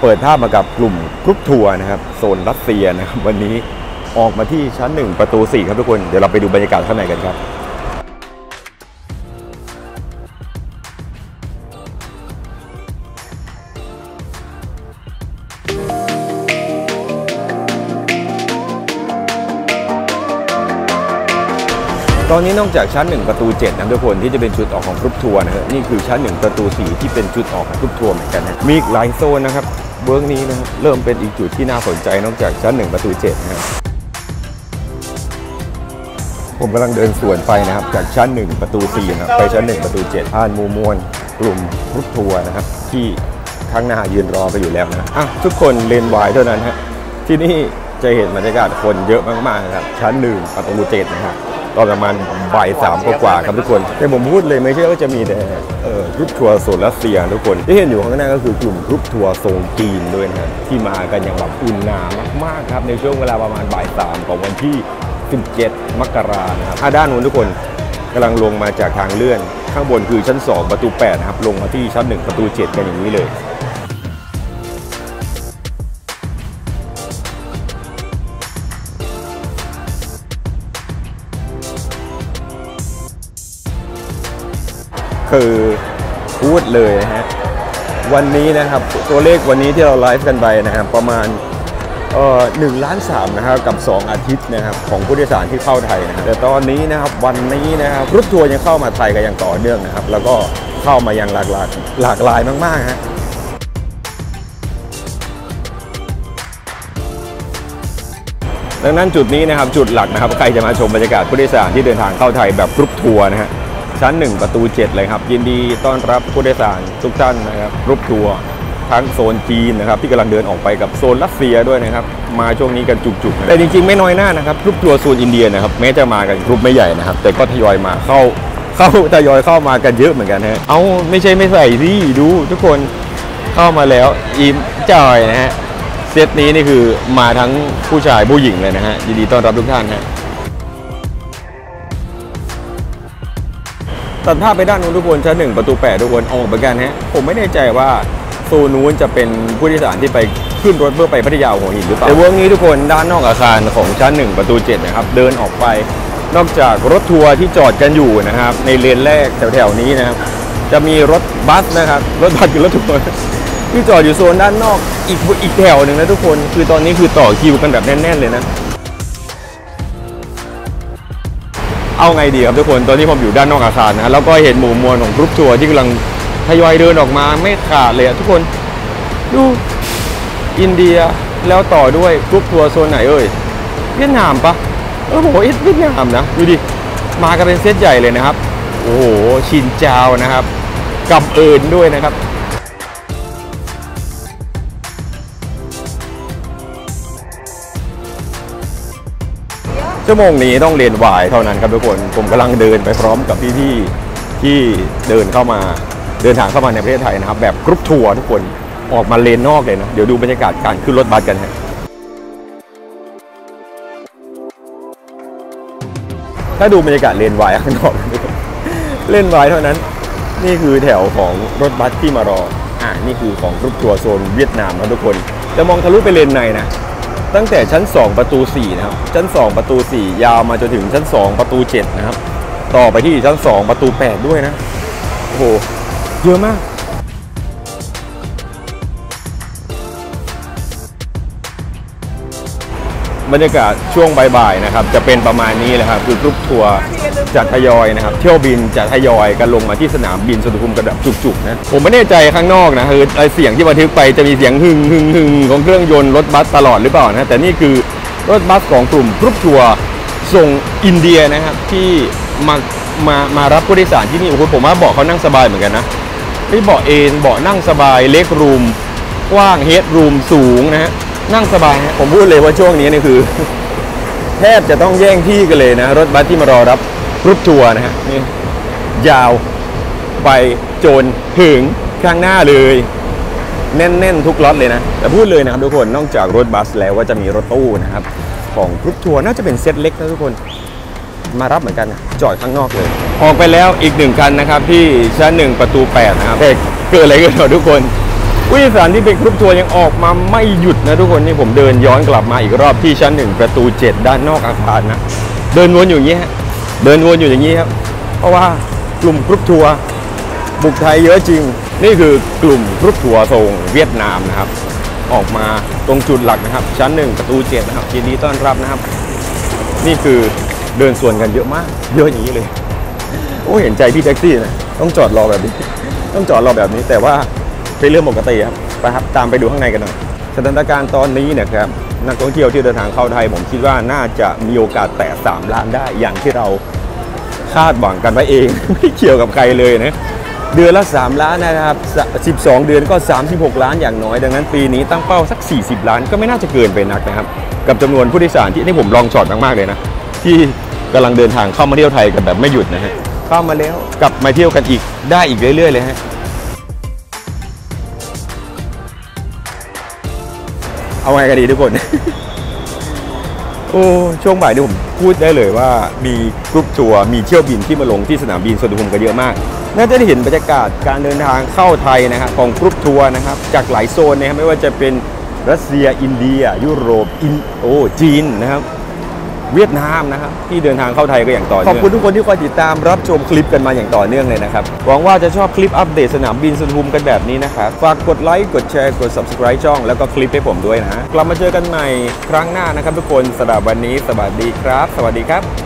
เปิดภาพมากับกลุ่มกรุ๊ปทัวร์นะครับโซนรัสเซียนะครับวันนี้ออกมาที่ชั้น 1 ประตู 4 ครับทุกคน เดี๋ยวเราไปดูบรรยากาศข้างในกันครับตอนนี้นอกจากชั้น 1 ประตู 7 นะทุกคนที่จะเป็นจุดออกของกรุ๊ปทัวร์นะครับนี่คือชั้น 1 ประตู 4 ที่เป็นจุดออกของกรุ๊ปทัวร์เหมือนกันนะมีหลายโซนนะครับ เวิ้งนี้นะครับเริ่มเป็นอีกจุดที่น่าสนใจนอกจากชั้น 1 ประตู7นะครับผมกำลังเดินสวนไปนะครับ จากชั้น 1 ประตู4นะครับไปชั้น 1 ประตู7ผ่านหมู่มวลกลุ่มกรุ๊ปทัวร์นะครับ ที่ข้างหน้ายืนรอไปอยู่แล้วนะอะทุกคนเลนส์ wide เท่านั้นฮะที่นี่จะเห็นบรรยากาศคนเยอะมากๆนะครับชั้น 1 ประตู7นะครับ ตอนประมาณบ่ายสามกว่าครับทุกคนแต่ผมพูดเลยไม่ใช่ว่าจะมีแต่กรุ๊ปทัวร์โซนรัสเซียทุกคนที่เห็นอยู่ข้างหน้าก็คือกลุ่มกรุ๊ปทัวร์โซนจีนด้วยนะครับที่มากันอย่างแบบอุ่นหนามากๆครับในช่วงเวลาประมาณบ่ายสามของวันที่ 17 มกรานะครับอะด้านนู้นทุกคนกำลังลงมาจากทางเลื่อน ข้างบนคือชั้น 2 ประตู8นะครับลงมาที่ชั้น 1 ประตู 7 กันอย่างนี้เลย คือพูดเลยนะฮะวันนี้นะครับตัวเลขวันนี้ที่เราไลฟ์กันไปนะครับประมาณเอ่อหนึ่งล้านสามนะครับกับ 2 อาทิตย์นะครับของผู้โดยสารที่เข้าไทยนะครับแต่ตอนนี้นะครับวันนี้นะครับรถทัวร์ยังเข้ามาไทยกันอย่างต่อเนื่องนะครับ แล้วก็เข้ามาอย่างหลากหลายหลากหลายมากๆฮะดังนั้นจุดนี้นะครับจุดหลักนะครับใครจะมาชมบรรยากาศผู้โดยสารที่เดินทางเข้าไทยแบบกรุ๊ปทัวร์นะฮะ ชั้น 1 ประตู 7 เลยครับ ยินดีต้อนรับผู้โดยสารทุกท่านนะครับกรุ๊ปทัวร์ทั้งโซนจีนนะครับที่กำลังเดินออกไปกับโซนรัสเซียด้วยนะครับมาช่วงนี้กันจุกๆนะแต่จริงๆไม่น้อยหน้านะครับกรุ๊ปทัวร์โซนอินเดียนะครับแม้จะมากันกรุ๊ปไม่ใหญ่นะครับแต่ก็ทยอยมาเข้าเข้าทยอยเข้ามากันเยอะเหมือนกันฮะเอาไม่ใช่ไม่ใส่สิดูทุกคนเข้ามาแล้วอิ่มจอยนะฮะเซตนี้นี่คือมาทั้งผู้ชายผู้หญิงเลยนะฮะยินดีต้อนรับทุกท่านฮะ ตัดภาพไปด้านนู้นทุกคนชั้นหนึ่งประตูแปดทุกคนออกเหมือนกันฮะผมไม่แน่ใจว่าโซนนู้นจะเป็นผู้โดยสารที่ไปขึ้นรถเพื่อไปพัทยาหัวหินหรือเปล่าแต่เวิ้งนี้ทุกคนด้านนอกอาคารของชั้นหนึ่งประตูเจ็ดนะครับเดินออกไปนอกจากรถทัวร์ที่จอดกันอยู่นะครับ ในเลนแรกแถวๆนี้นะครับจะมีรถบัสนะครับรถบัสคือรถทัวร์ที่จอดอยู่โซนด้านนอกอีกอีกแถวหนึ่งนะทุกคน คือตอนนี้คือต่อคิวกันแบบแน่นๆเลยนะ เอาไงดีครับทุกคนตอนนี้ผมอยู่ด้านนอกอาคารนะแล้วก็เห็นหมู่มวลของกรุ๊ปทัวร์ที่กำลังทยอยเดินออกมาไม่ขาดเลยอะทุกคนดูอินเดียแล้วต่อด้วยกรุ๊ปทัวร์โซนไหนเอ่ยเวียดนามปะเออผมว่าเอ๊ะเวียดนามนะดูดิมากันเป็นเซตใหญ่เลยนะครับ โอ้โห xin chào นะครับกับเอิญด้วยนะครับ ชั่วโมงนี้ต้องเรียนวายเท่านั้นครับทุกคน ผมกำลังเดินไปพร้อมกับพี่ๆที่เดินเข้ามาเดินทางเข้ามาในประเทศไทยนะครับ แบบกรุ๊ปทัวร์ทุกคนออกมาเลนนอกเลยนะ เดี๋ยวดูบรรยากาศการขึ้นรถบัสกันฮะถ้าดูบรรยากาศเลนส์ wide ข้างนอกเล่นวายเท่านั้น นี่คือแถวของรถบัสที่มารออ่านี่คือของกรุ๊ปทัวร์โซนเวียดนามนะทุกคนจะมองทะลุไปเลนในนะ ตั้งแต่ชั้น 2 ประตู4นะครับชั้น 2 ประตู 4 ยาวมาจนถึงชั้น 2 ประตู7นะครับ ต่อไปที่ชั้น 2 ประตู 8 ด้วยนะโอ้โหเยอะมาก บรรยากาศช่วงบ่ายๆนะครับจะเป็นประมาณนี้แหละครับคือกรุ๊ปทัวร์จะทยอยนะครับเที่ยวบินจะทยอยกันลงมาที่สนามบินสุวรรณภูมิกระดับจุกๆนะผมไม่แน่ใจข้างนอกนะคือไอเสียงที่บันทึกไปจะมีเสียงหึ่งหึงหึงของเครื่องยนต์รถบัสตลอดหรือเปล่านะแต่นี่คือรถบัสของกลุ่มกรุ๊ปทัวร์โซนอินเดียนะครับที่มามามารับผู้โดยสารที่นี่โอ้โหผมว่าเบาะเขานั่งสบายเหมือนกันนะนี่เบาะเอนเบาะนั่งสบาย legroom กว้าง headroom สูงนะฮะ นั่งสบายฮะผมพูดเลยว่าช่วงนี้นี่คือ แทบจะต้องแย่งที่กันเลยนะ รถบัสที่มารอรับรถทัวร์นะฮะนี่ยาวไปจนถึงข้างหน้าเลย แน่น ๆ ทุกล็อตเลยนะ แต่พูดเลยนะครับทุกคนนอกจากรถบัสแล้วก็จะมีรถตู้นะครับ ของกรุ๊ปทัวร์น่าจะเป็นเซตเล็กนะทุกคนมารับเหมือนกันนะจอดข้างนอกเลย ออกไปแล้วอีกหนึ่งคันนะครับที่ชั้นหนึ่งประตู8นะครับแต่เกิดอะไรขึ้นเหรอทุกคน ผู้โดยสารที่เป็นกรุ๊ปทัวร์ยังออกมาไม่หยุดนะทุกคนนี่ผมเดินย้อนกลับมาอีกรอบที่ชั้นหนึ่งประตู 7 ด้านนอกอาคารนะเดินวนอยู่อย่างนี้ฮะเดินวนอยู่อย่างนี้ครับเพราะว่ากลุ่มกรุ๊ปทัวร์บุกไทยเยอะจริง นี่คือกลุ่มกรุ๊ปทัวร์ส่งเวียดนามนะครับ ออกมาตรงจุดหลักนะครับ ชั้นหนึ่งประตู7นะครับยินดีต้อนรับนะครับ นี่คือเดินสวนกันเยอะมาก เยอะอย่างนี้เลยโอ้เห็นใจพี่แท็กซี่นะต้องจอดรอแบบนี้ ต้องจอดรอแบบนี้แต่ว่า เป็นเรื่องปกติครับไปครับตามไปดูข้างในกันหน่อยสถานการณ์ตอนนี้เนะครับนักท่องเที่ยวที่เดินทางเข้าไทย ผมคิดว่าน่าจะมีโอกาสแตะ3ล้านได้อย่างที่เราคาดหวังกันไว้เอง ไม่เกี่ยวกับใครเลยนะเดือนละ 3 ล้านนะครับส12 เดือนก็ 36 ล้านอย่างน้อย ดังนั้นปีนี้ตั้งเป้าสัก 40 ล้านก็ไม่น่าจะเกินไปนักนะครับ กับจำนวนผู้โดยสารที่นี่ผมลองช็อตมากๆเลยนะ ที่กำลังเดินทางเข้ามาเที่ยวไทยกันแบบไม่หยุดนะฮะเข้ามาแล้วกลับมาเที่ยวกันอีกได้อีกเรื่อยๆเลยฮะ เอาไงกันดีทุกคน โอ้ช่วงบ่ายนี่ผมพูดได้เลยว่ามีกรุ๊ปทัวร์มีเที่ยวบินที่มาลงที่สนามบินสุวรรณภูมิกันเยอะมาก น่าจะได้เห็นบรรยากาศการเดินทางเข้าไทยนะครับของกรุ๊ปทัวร์นะครับจากหลายโซนนะครับไม่ว่าจะเป็นรัสเซียอินเดีย ยุโรปอินโดจีนนะครับ เวียดนามนะครับที่เดินทางเข้าไทยก็อย่างต่อเนื่องขอบคุณทุกคนที่คอยติดตามรับชมคลิปกันมาอย่างต่อเนื่องเลยนะครับหวังว่าจะชอบคลิปอัปเดตสนามบินสุวรรณภูมิกันแบบนี้นะครับฝากกดไลค์กดแชร์กด subscribe ช่องแล้วก็คลิปให้ผมด้วยนะกลับมาเจอกันใหม่ครั้งหน้านะครับทุกคนสำหรับวันนี้สวัสดีครับ สวัสดีครับ